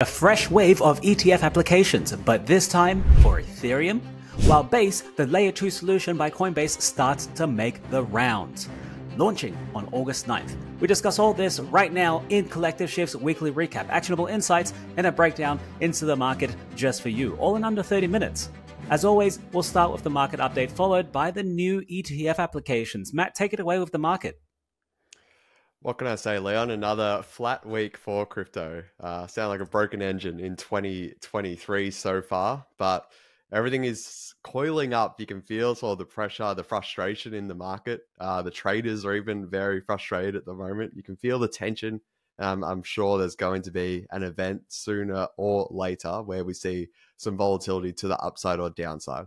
A fresh wave of ETF applications, but this time for Ethereum? While Base, the layer 2 solution by Coinbase, starts to make the rounds. Launching on August 9th. We discuss all this right now in Collective Shift's weekly recap, actionable insights, and a breakdown into the market just for you, all in under 30 minutes. As always, we'll start with the market update, followed by the new ETF applications. Matt, take it away with the market. What can I say, Leon? Another flat week for crypto. Uh, sound like a broken engine in 2023 so far, but everything is coiling up. You can feel sort of the pressure, the frustration in the market. Uh, the traders are even very frustrated at the moment. You can feel the tension. Um, I'm sure there's going to be an event sooner or later where we see some volatility to the upside or downside.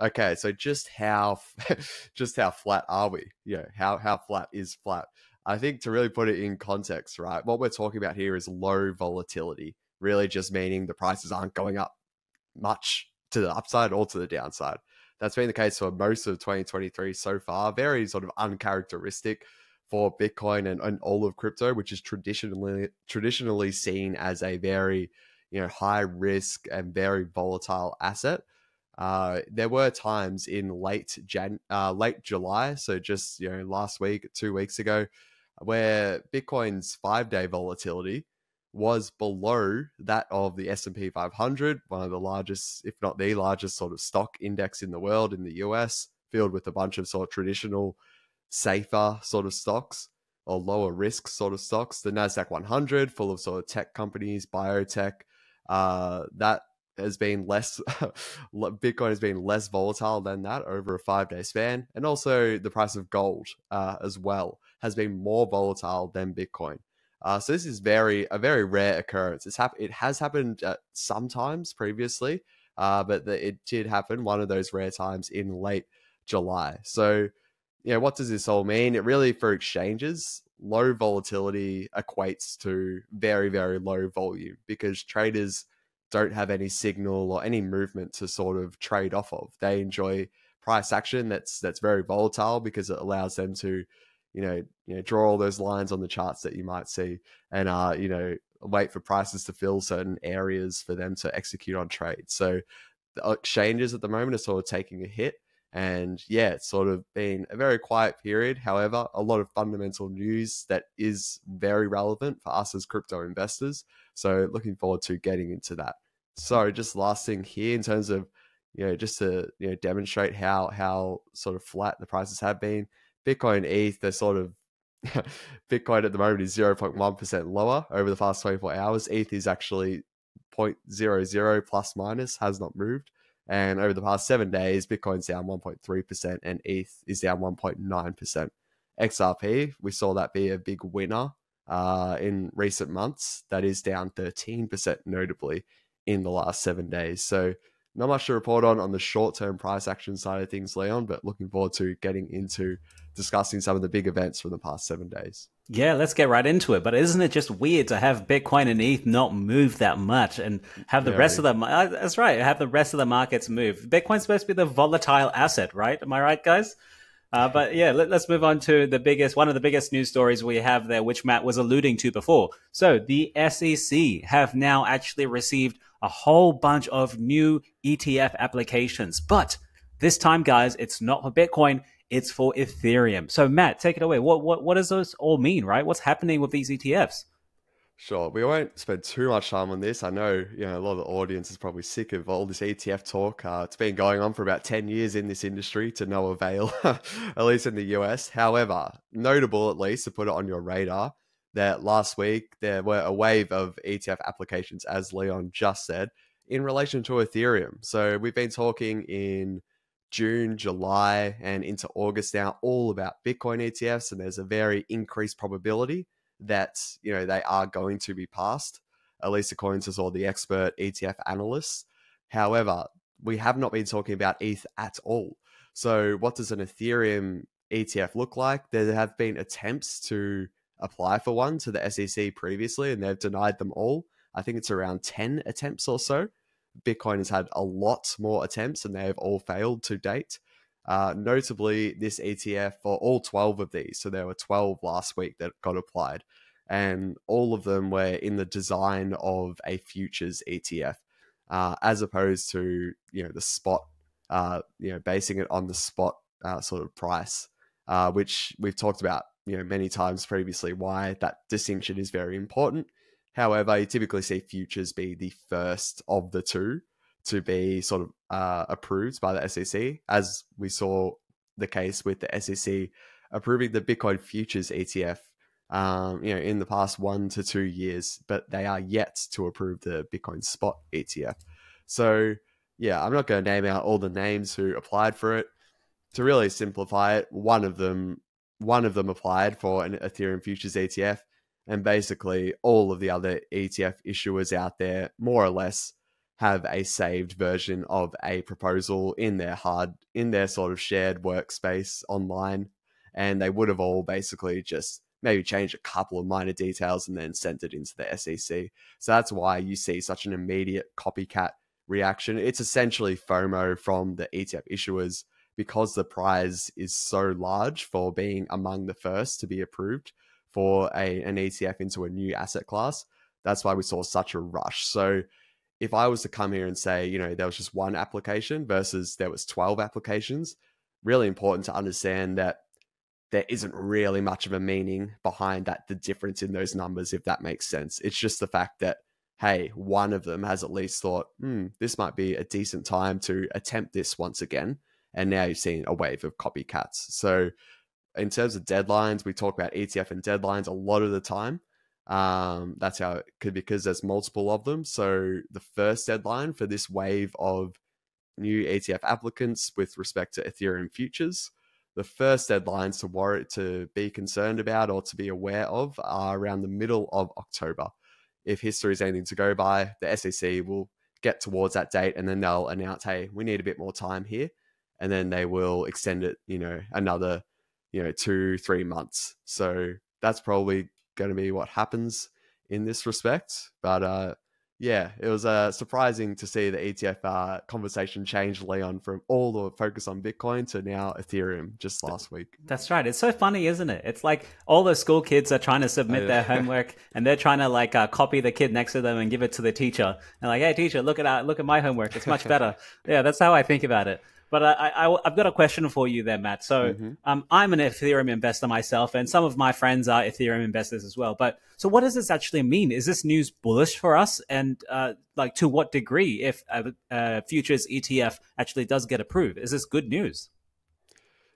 Okay, so just how just how flat are we? Yeah, how how flat is flat? I think to really put it in context, right, what we're talking about here is low volatility, really just meaning the prices aren't going up much to the upside or to the downside. That's been the case for most of 2023 so far. Very sort of uncharacteristic for Bitcoin and, and all of crypto, which is traditionally traditionally seen as a very you know high risk and very volatile asset. Uh, there were times in late Jan, uh, late July, so just you know last week, two weeks ago, where Bitcoin's five day volatility was below that of the S&P 500, one of the largest, if not the largest sort of stock index in the world in the US, filled with a bunch of sort of traditional, safer sort of stocks or lower risk sort of stocks. The Nasdaq 100, full of sort of tech companies, biotech, uh, that has been less bitcoin has been less volatile than that over a five day span and also the price of gold uh, as well has been more volatile than bitcoin. Uh, so this is very a very rare occurrence. It's hap- it has happened uh, sometimes previously uh, but the, it did happen one of those rare times in late july. So you know what does this all mean? It really for exchanges low volatility equates to very very low volume because traders don't have any signal or any movement to sort of trade off of. They enjoy price action that's that's very volatile because it allows them to, you know, you know, draw all those lines on the charts that you might see and uh, you know, wait for prices to fill certain areas for them to execute on trades. So the exchanges at the moment are sort of taking a hit. And yeah, it's sort of been a very quiet period. However, a lot of fundamental news that is very relevant for us as crypto investors. So looking forward to getting into that. So just last thing here in terms of you know just to you know demonstrate how how sort of flat the prices have been. Bitcoin, ETH, they're sort of Bitcoin at the moment is 0.1% lower over the past 24 hours. ETH is actually 0.00 plus minus, has not moved. And over the past seven days, Bitcoin's down 1.3% and ETH is down 1.9%. XRP, we saw that be a big winner uh, in recent months. That is down 13% notably in the last seven days. So not much to report on on the short term price action side of things, Leon, but looking forward to getting into discussing some of the big events from the past seven days. Yeah, let's get right into it. But isn't it just weird to have Bitcoin and ETH not move that much and have the rest of the uh, that's right, have the rest of the markets move. Bitcoin's supposed to be the volatile asset, right? Am I right, guys? Uh, but yeah, let, us move on to the biggest, one of the biggest news stories we have there, which Matt was alluding to before. So the SEC have now actually received a whole bunch of new ETF applications. But this time, guys, it's not for Bitcoin, it's for Ethereum. So, Matt, take it away. What, what, what does this all mean, right? What's happening with these ETFs? Sure. We won't spend too much time on this. I know, you know, a lot of the audience is probably sick of all this ETF talk. Uh, it's been going on for about 10 years in this industry to no avail, at least in the US. However, notable at least to put it on your radar, that last week there were a wave of ETF applications, as Leon just said, in relation to Ethereum. So we've been talking in June, July, and into August now, all about Bitcoin ETFs, and there's a very increased probability that you know they are going to be passed, at least according to all the expert ETF analysts. However, we have not been talking about ETH at all. So, what does an Ethereum ETF look like? There have been attempts to apply for one to the SEC previously, and they've denied them all. I think it's around 10 attempts or so. Bitcoin has had a lot more attempts, and they have all failed to date. Uh, notably, this ETF for all 12 of these, so there were 12 last week that got applied. and all of them were in the design of a futures ETF, uh, as opposed to you know the spot, uh, you know, basing it on the spot uh, sort of price, uh, which we've talked about you know many times previously. Why that distinction is very important. However, you typically see futures be the first of the two to be sort of uh, approved by the SEC, as we saw the case with the SEC approving the Bitcoin futures ETF. Um, you know, in the past one to two years, but they are yet to approve the Bitcoin spot ETF. So, yeah, I'm not going to name out all the names who applied for it. To really simplify it, one of them, one of them applied for an Ethereum futures ETF, and basically all of the other ETF issuers out there, more or less, have a saved version of a proposal in their hard in their sort of shared workspace online and they would have all basically just maybe changed a couple of minor details and then sent it into the SEC. So that's why you see such an immediate copycat reaction. It's essentially FOMO from the ETF issuers because the prize is so large for being among the first to be approved for a an ETF into a new asset class. That's why we saw such a rush. So if I was to come here and say, you know, there was just one application versus there was 12 applications, really important to understand that there isn't really much of a meaning behind that the difference in those numbers if that makes sense. It's just the fact that hey, one of them has at least thought, hmm, this might be a decent time to attempt this once again. And now you've seen a wave of copycats. So, in terms of deadlines, we talk about ETF and deadlines a lot of the time. Um, that's how it could because there's multiple of them. So the first deadline for this wave of new ETF applicants with respect to Ethereum futures, the first deadlines to worry to be concerned about or to be aware of are around the middle of October. If history is anything to go by, the SEC will get towards that date and then they'll announce, hey, we need a bit more time here. And then they will extend it, you know, another, you know, two, three months. So that's probably going to be what happens in this respect. But uh, yeah, it was uh, surprising to see the ETF uh, conversation change, Leon, from all the focus on Bitcoin to now Ethereum just last week. That's right. It's so funny, isn't it? It's like all the school kids are trying to submit oh, yeah. their homework and they're trying to like uh, copy the kid next to them and give it to the teacher. And like, hey, teacher, look at that. Look at my homework. It's much better. yeah, that's how I think about it. But I, I, have got a question for you there, Matt. So mm-hmm. um, I'm an Ethereum investor myself, and some of my friends are Ethereum investors as well. But so what does this actually mean? Is this news bullish for us? And uh, like to what degree, if a, a futures ETF actually does get approved, is this good news?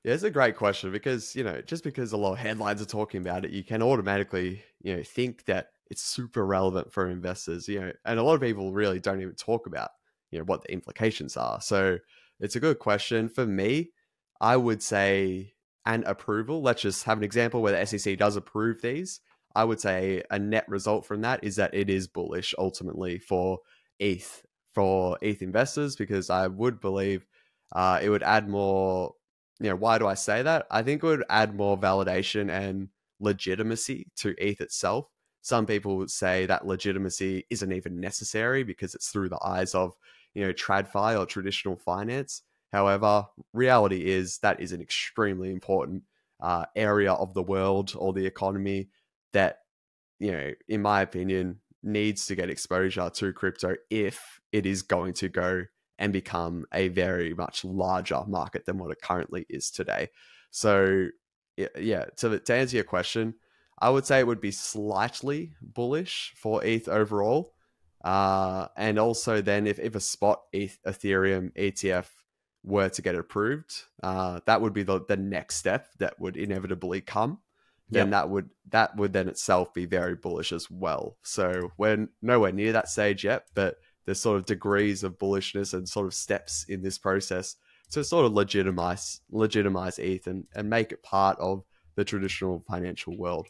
Yeah, it's a great question because you know just because a lot of headlines are talking about it, you can automatically you know think that it's super relevant for investors. You know, and a lot of people really don't even talk about you know what the implications are. So it's a good question. For me, I would say an approval. Let's just have an example where the SEC does approve these. I would say a net result from that is that it is bullish ultimately for ETH for ETH investors because I would believe uh, it would add more. You know, why do I say that? I think it would add more validation and legitimacy to ETH itself. Some people would say that legitimacy isn't even necessary because it's through the eyes of you know, TradFi or traditional finance. However, reality is that is an extremely important uh, area of the world or the economy that, you know, in my opinion, needs to get exposure to crypto if it is going to go and become a very much larger market than what it currently is today. So, yeah, to, to answer your question, I would say it would be slightly bullish for ETH overall. Uh, and also, then if, if a spot Ethereum ETF were to get approved, uh, that would be the, the next step that would inevitably come. Then yep. that would that would then itself be very bullish as well. So we're nowhere near that stage yet, but there's sort of degrees of bullishness and sort of steps in this process to sort of legitimize legitimize ETH and, and make it part of the traditional financial world.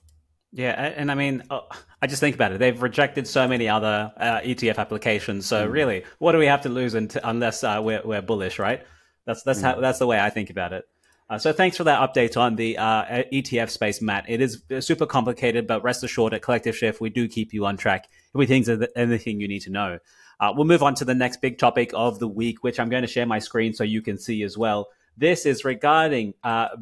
Yeah, and I mean, uh, I just think about it. They've rejected so many other uh, ETF applications. So mm. really, what do we have to lose unless uh, we're, we're bullish, right? That's that's mm. how that's the way I think about it. Uh, so thanks for that update on the uh, ETF space, Matt. It is uh, super complicated, but rest assured, at Collective Shift, we do keep you on track. Everything's anything you need to know. we'll move on to the next big topic of the week, which I'm going to share my screen so you can see as well. This is regarding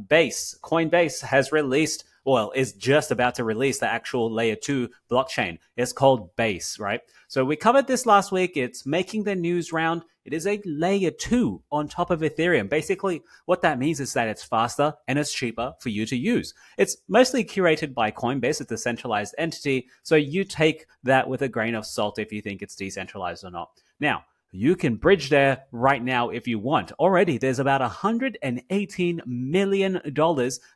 Base. Coinbase has released well, is just about to release the actual layer two blockchain. It's called Base, right? So we covered this last week. It's making the news round. It is a layer two on top of Ethereum. Basically, what that means is that it's faster and it's cheaper for you to use. It's mostly curated by Coinbase. It's a centralized entity. So you take that with a grain of salt if you think it's decentralized or not. Now, you can bridge there right now if you want. Already, there's about $118 million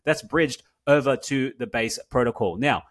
that's bridged over to the base protocol. Now,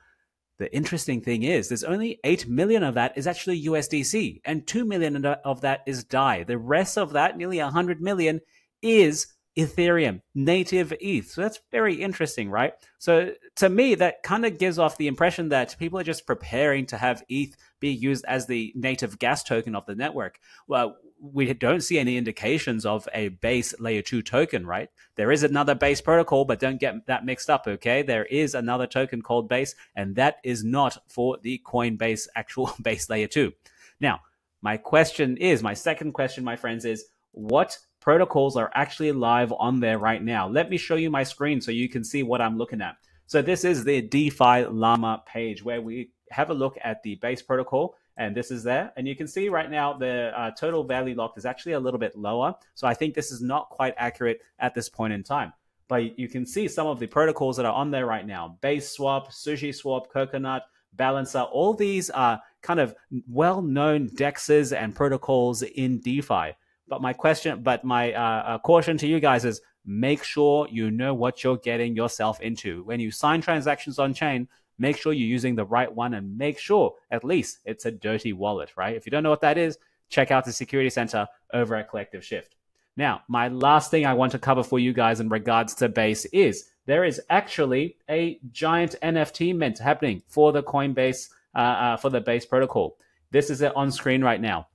the interesting thing is there's only 8 million of that is actually USDC and 2 million of that is DAI. The rest of that, nearly 100 million, is Ethereum, native ETH. So that's very interesting, right? So to me, that kind of gives off the impression that people are just preparing to have ETH be used as the native gas token of the network. Well, we don't see any indications of a base layer two token, right? There is another base protocol, but don't get that mixed up, okay? There is another token called base, and that is not for the Coinbase actual base layer two. Now, my question is, my second question, my friends, is what protocols are actually live on there right now. Let me show you my screen so you can see what I'm looking at. So this is the DeFi Llama page where we have a look at the base protocol and this is there. And you can see right now the uh, total value locked is actually a little bit lower. So I think this is not quite accurate at this point in time. But you can see some of the protocols that are on there right now. Base Swap, Sushi Swap, Coconut, Balancer, all these are kind of well-known dexes and protocols in DeFi. But my question, but my uh, uh, caution to you guys is make sure you know what you're getting yourself into. When you sign transactions on chain, make sure you're using the right one and make sure at least it's a dirty wallet, right? If you don't know what that is, check out the security center over at Collective Shift. Now, my last thing I want to cover for you guys in regards to Base is there is actually a giant NFT mint happening for the Coinbase, uh, uh, for the Base protocol. This is it on screen right now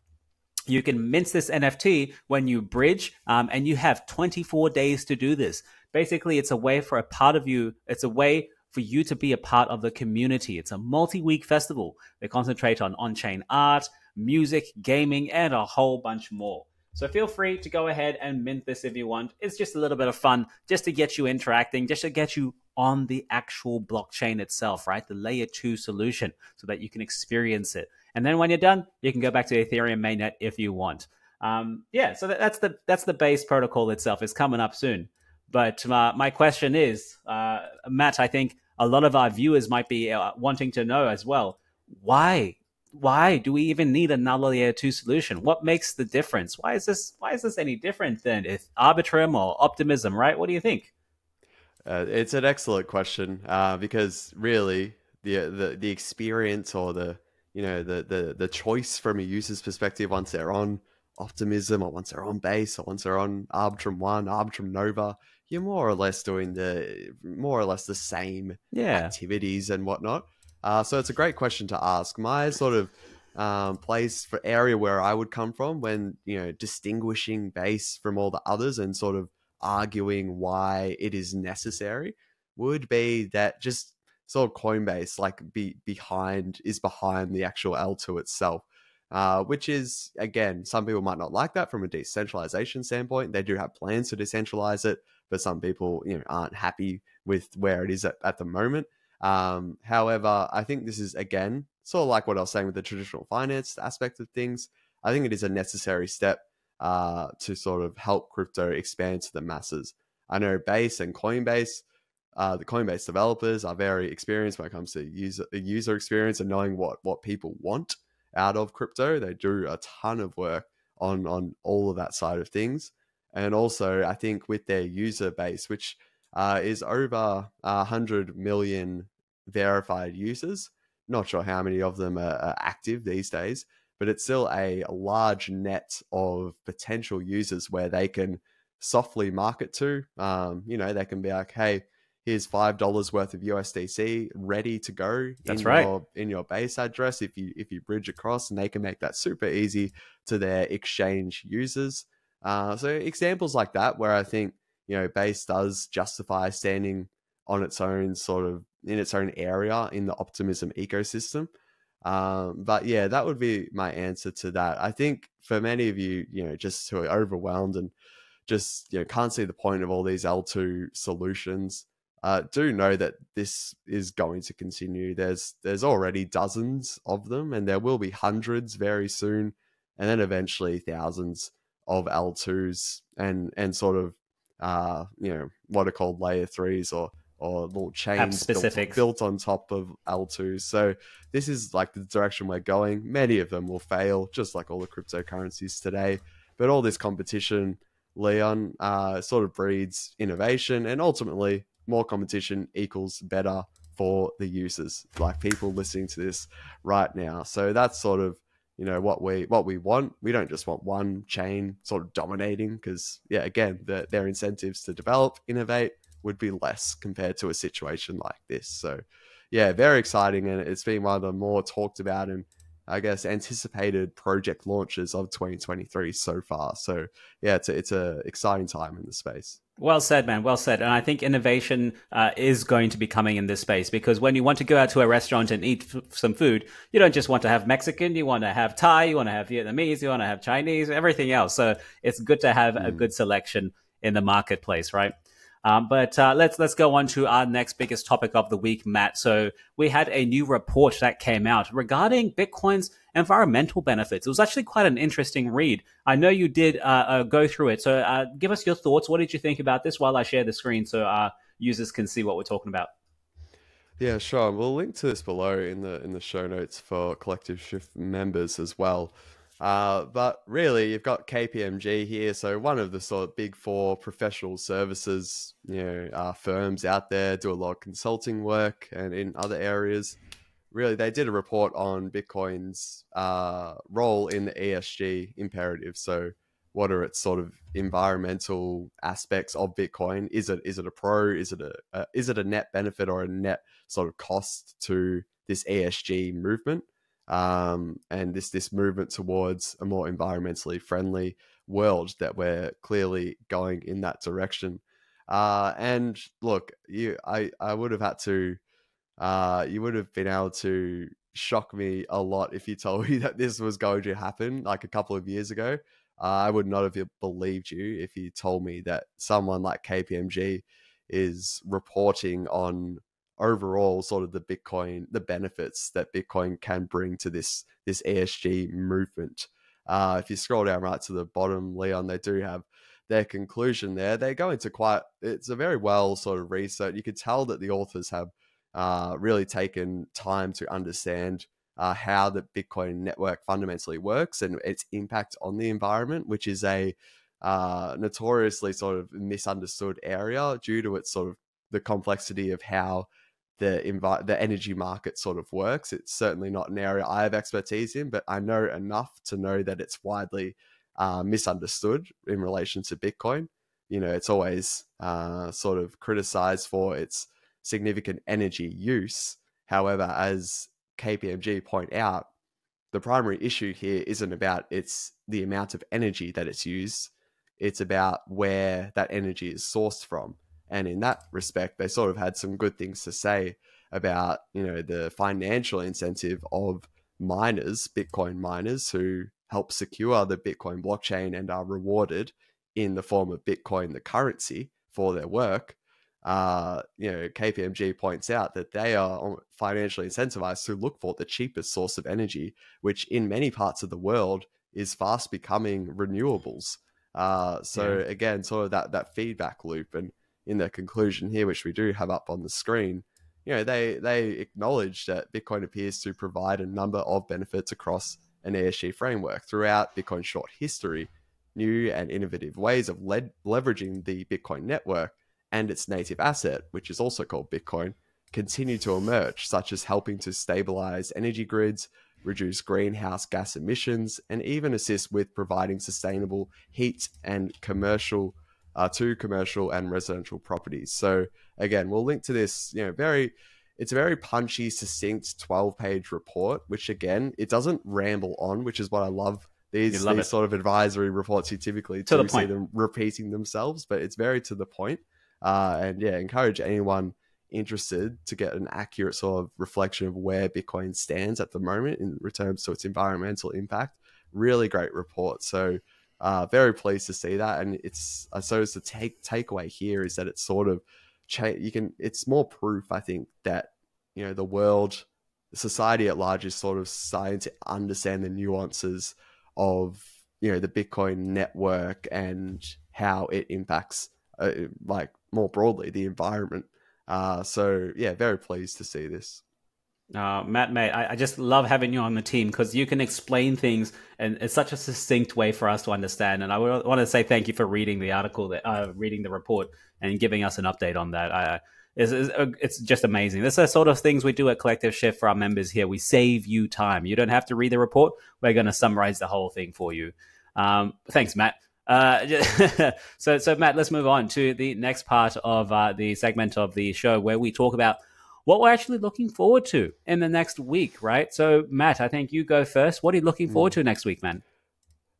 you can mint this NFT when you bridge, um, and you have 24 days to do this. Basically, it's a way for a part of you, it's a way for you to be a part of the community. It's a multi week festival. They concentrate on on chain art, music, gaming, and a whole bunch more. So feel free to go ahead and mint this if you want. It's just a little bit of fun just to get you interacting, just to get you on the actual blockchain itself, right? The layer two solution so that you can experience it. And then when you're done, you can go back to Ethereum mainnet if you want. Um, yeah, so that, that's the that's the base protocol itself. It's coming up soon. But uh, my question is, uh, Matt, I think a lot of our viewers might be uh, wanting to know as well why why do we even need another layer two solution? What makes the difference? Why is this why is this any different than if Arbitrum or Optimism? Right? What do you think? Uh, it's an excellent question uh, because really the, the the experience or the you know the the the choice from a user's perspective once they're on optimism or once they're on base or once they're on arbitrum one arbitrum nova you're more or less doing the more or less the same yeah. activities and whatnot uh, so it's a great question to ask my sort of um, place for area where i would come from when you know distinguishing base from all the others and sort of arguing why it is necessary would be that just sort of Coinbase like be behind is behind the actual L2 itself. Uh, which is again, some people might not like that from a decentralization standpoint. They do have plans to decentralize it, but some people you know aren't happy with where it is at, at the moment. Um, however, I think this is again sort of like what I was saying with the traditional finance aspect of things. I think it is a necessary step uh, to sort of help crypto expand to the masses. I know Base and Coinbase uh, the Coinbase developers are very experienced when it comes to user user experience and knowing what what people want out of crypto. They do a ton of work on on all of that side of things, and also I think with their user base, which uh, is over hundred million verified users. Not sure how many of them are, are active these days, but it's still a, a large net of potential users where they can softly market to. Um, you know, they can be like, hey here's five dollars worth of USDC ready to go. That's in right. Your, in your base address, if you if you bridge across, and they can make that super easy to their exchange users. Uh, so examples like that, where I think you know base does justify standing on its own sort of in its own area in the optimism ecosystem. Um, but yeah, that would be my answer to that. I think for many of you, you know, just who are overwhelmed and just you know can't see the point of all these L2 solutions, uh, do know that this is going to continue. There's there's already dozens of them, and there will be hundreds very soon, and then eventually thousands of L2s and and sort of uh, you know what are called layer threes or or little chains specific built, built on top of L2s. So this is like the direction we're going. Many of them will fail, just like all the cryptocurrencies today. But all this competition, Leon, uh, sort of breeds innovation, and ultimately, more competition equals better for the users, like people listening to this right now. So that's sort of you know what we what we want. We don't just want one chain sort of dominating because yeah, again, the, their incentives to develop, innovate would be less compared to a situation like this. So yeah, very exciting, and it's been one of the more talked about and I guess anticipated project launches of 2023 so far. So yeah, it's a, it's a exciting time in the space. Well said, man. Well said. And I think innovation uh, is going to be coming in this space because when you want to go out to a restaurant and eat f- some food, you don't just want to have Mexican, you want to have Thai, you want to have Vietnamese, you want to have Chinese, everything else. So it's good to have mm. a good selection in the marketplace, right? Um, but uh, let's let's go on to our next biggest topic of the week, Matt. So we had a new report that came out regarding Bitcoin's environmental benefits. It was actually quite an interesting read. I know you did uh, uh, go through it, so uh, give us your thoughts. What did you think about this? While I share the screen, so our users can see what we're talking about. Yeah, sure. We'll link to this below in the in the show notes for Collective Shift members as well. Uh, but really, you've got KPMG here, so one of the sort of big four professional services, you know, uh, firms out there do a lot of consulting work and in other areas. Really, they did a report on Bitcoin's uh, role in the ESG imperative. So, what are its sort of environmental aspects of Bitcoin? Is it is it a pro? Is it a, a is it a net benefit or a net sort of cost to this ESG movement? um, and this this movement towards a more environmentally friendly world that we're clearly going in that direction. Uh, and look, you, I, I would have had to, uh, you would have been able to shock me a lot if you told me that this was going to happen like a couple of years ago. Uh, I would not have believed you if you told me that someone like KPMG is reporting on overall sort of the Bitcoin, the benefits that Bitcoin can bring to this this ESG movement. Uh, if you scroll down right to the bottom, Leon, they do have their conclusion there. They go into quite. It's a very well sort of research. You could tell that the authors have uh, really taken time to understand uh, how the Bitcoin network fundamentally works and its impact on the environment, which is a uh, notoriously sort of misunderstood area due to its sort of the complexity of how the the energy market sort of works. It's certainly not an area I have expertise in, but I know enough to know that it's widely uh, misunderstood in relation to Bitcoin. You know, it's always uh, sort of criticized for its significant energy use. However, as KPMG point out, the primary issue here isn't about its the amount of energy that it's used. It's about where that energy is sourced from. And in that respect, they sort of had some good things to say about, you know, the financial incentive of miners, Bitcoin miners, who help secure the Bitcoin blockchain and are rewarded in the form of Bitcoin, the currency, for their work. Uh, you know, KPMG points out that they are financially incentivized to look for the cheapest source of energy, which in many parts of the world is fast becoming renewables. Uh, so yeah. again, sort of that that feedback loop, and in their conclusion here, which we do have up on the screen, you know, they they acknowledge that Bitcoin appears to provide a number of benefits across an ESG framework throughout Bitcoin's short history. New and innovative ways of le- leveraging the Bitcoin network and its native asset, which is also called Bitcoin, continue to emerge, such as helping to stabilize energy grids, reduce greenhouse gas emissions, and even assist with providing sustainable heat and commercial uh, to commercial and residential properties. So again, we'll link to this. You know, very it's a very punchy, succinct twelve page report. Which again, it doesn't ramble on, which is what I love. These, these sort of advisory reports, you typically to the see them repeating themselves, but it's very to the point. Uh, and yeah, encourage anyone interested to get an accurate sort of reflection of where Bitcoin stands at the moment in terms to its environmental impact. Really great report. So uh, very pleased to see that, and it's I suppose the take takeaway here is that it's sort of change. You can. It's more proof, I think, that you know the world, society at large is sort of starting to understand the nuances of you know the Bitcoin network and how it impacts, uh, like more broadly, the environment. Uh, so yeah, very pleased to see this. Uh, Matt, mate, I, I, just love having you on the team because you can explain things in, in, such a succinct way for us to understand. And I want to say thank you for reading the article, that, uh, reading the report, and giving us an update on that. I, it's, it's, just amazing. This are sort of things we do at Collective Shift for our members here. We save you time. You don't have to read the report. We're going to summarize the whole thing for you. Um, thanks, Matt. Uh, so, so Matt, let's move on to the next part of uh, the segment of the show where we talk about what we're actually looking forward to in the next week, right? So, Matt, I think you go first. What are you looking forward mm. to next week, man?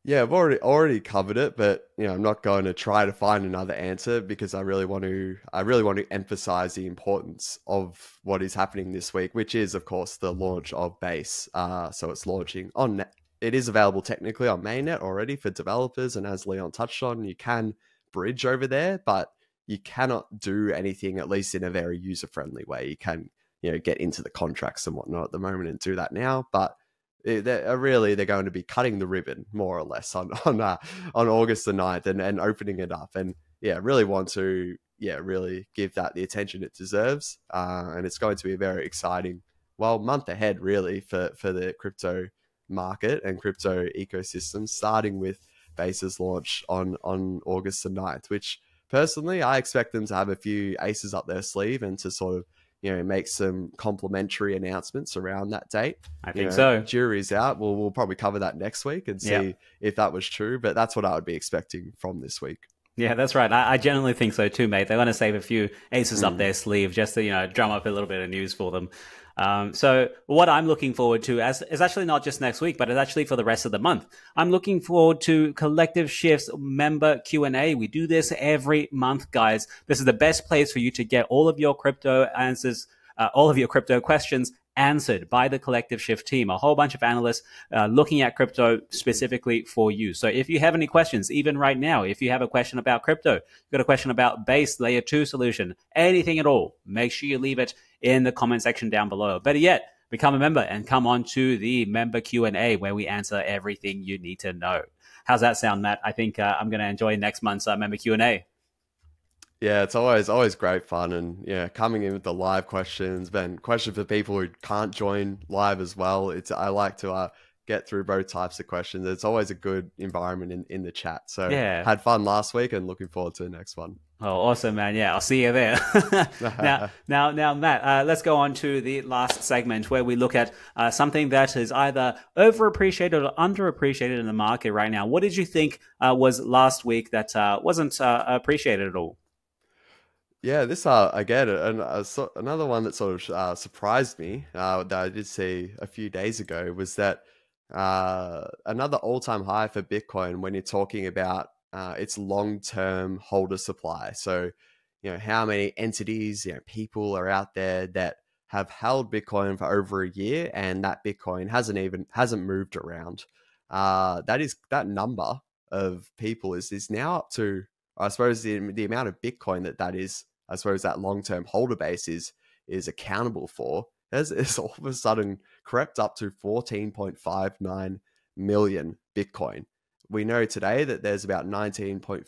Yeah, I've already already covered it, but you know, I'm not going to try to find another answer because I really want to I really want to emphasize the importance of what is happening this week, which is of course the launch of Base. Uh, so it's launching on it is available technically on mainnet already for developers, and as Leon touched on, you can bridge over there, but you cannot do anything at least in a very user friendly way. You can you know get into the contracts and whatnot at the moment and do that now, but they're uh, really they're going to be cutting the ribbon more or less on on uh, on August the 9th and, and opening it up and yeah really want to yeah really give that the attention it deserves uh, and it's going to be a very exciting well month ahead really for for the crypto market and crypto ecosystem starting with bases launch on on August the 9th which personally, I expect them to have a few aces up their sleeve and to sort of you know make some complimentary announcements around that date. I think know, so. Jury's out. We'll we'll probably cover that next week and see yep. if that was true. But that's what I would be expecting from this week. Yeah, that's right. I, I generally think so too, mate. They're going to save a few aces mm. up their sleeve just to you know drum up a little bit of news for them. Um, so what I'm looking forward to as, is actually not just next week, but it's actually for the rest of the month. I'm looking forward to Collective Shifts member Q&A. We do this every month, guys. This is the best place for you to get all of your crypto answers, uh, all of your crypto questions answered by the collective shift team a whole bunch of analysts uh, looking at crypto specifically for you so if you have any questions even right now if you have a question about crypto got a question about base layer 2 solution anything at all make sure you leave it in the comment section down below. Better yet, become a member and come on to the member Q&A where we answer everything you need to know. How's that sound, Matt? I think uh, I'm going to enjoy next month's uh, member Q&A. Yeah, it's always always great fun, and yeah, coming in with the live questions, then question for people who can't join live as well. It's I like to uh, get through both types of questions. It's always a good environment in, in the chat. So yeah, had fun last week, and looking forward to the next one. Oh, awesome, man! Yeah, I'll see you there. now, now, now, Matt, uh, let's go on to the last segment where we look at uh, something that is either overappreciated or underappreciated in the market right now. What did you think uh, was last week that uh, wasn't uh, appreciated at all? Yeah, this uh again an, uh, so, another one that sort of uh, surprised me uh, that I did see a few days ago was that uh, another all-time high for Bitcoin when you're talking about uh, its long-term holder supply. So, you know, how many entities, you know, people are out there that have held Bitcoin for over a year, and that Bitcoin hasn't even hasn't moved around. Uh, that is that number of people is is now up to, I suppose, the the amount of Bitcoin that that is. I suppose that long-term holder base is is accountable for has, has all of a sudden crept up to 14.59 million Bitcoin we know today that there's about 19.5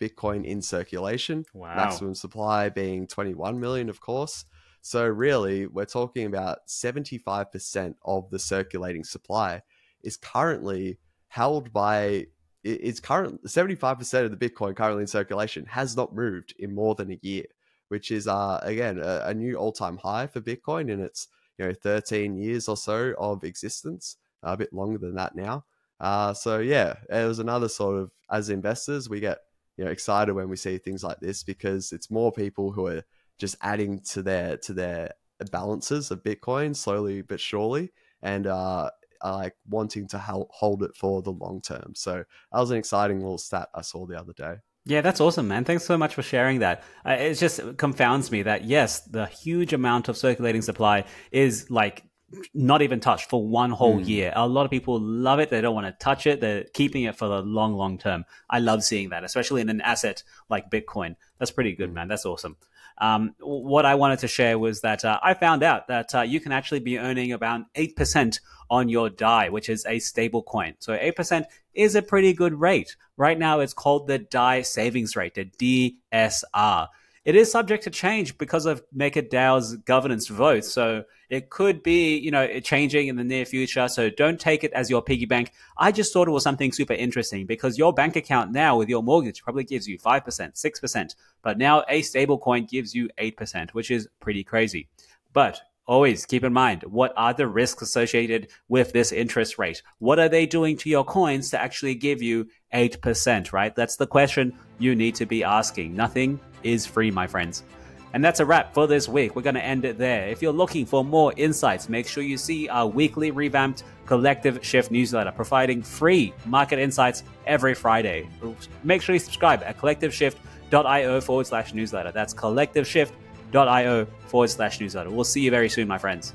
Bitcoin in circulation. Wow. Maximum supply being 21 million, of course. So, really, we're talking about 75% of the circulating supply is currently held by, it's current 75% of the Bitcoin currently in circulation has not moved in more than a year, which is, uh, again, a, a new all time high for Bitcoin in its, you know, 13 years or so of existence, a bit longer than that now. Uh, so yeah, it was another sort of as investors we get you know excited when we see things like this because it's more people who are just adding to their to their balances of Bitcoin slowly but surely, and uh, are like wanting to hold it for the long term. So that was an exciting little stat I saw the other day. Yeah, that's awesome, man. Thanks so much for sharing that. Uh, it just confounds me that yes, the huge amount of circulating supply is like not even touched for one whole mm. year. A lot of people love it. They don't want to touch it. They're keeping it for the long, long term. I love seeing that, especially in an asset like Bitcoin. That's pretty good, mm. man. That's awesome. Um, what I wanted to share was that uh, I found out that uh, you can actually be earning about 8% on your DAI, which is a stable coin. So 8% is a pretty good rate. Right now, it's called the DAI savings rate, the DSR. It is subject to change because of MakerDAO's governance vote. So it could be, you know, changing in the near future. So don't take it as your piggy bank. I just thought it was something super interesting because your bank account now with your mortgage probably gives you 5%, 6%. But now a stable coin gives you 8%, which is pretty crazy. But always keep in mind what are the risks associated with this interest rate? What are they doing to your coins to actually give you 8%, right? That's the question you need to be asking. Nothing is free, my friends. And that's a wrap for this week. We're going to end it there. If you're looking for more insights, make sure you see our weekly revamped Collective Shift newsletter, providing free market insights every Friday. Make sure you subscribe at collectiveshift.io forward slash newsletter. That's collectiveshift.io bit.io forward slash newsletter. We'll see you very soon, my friends.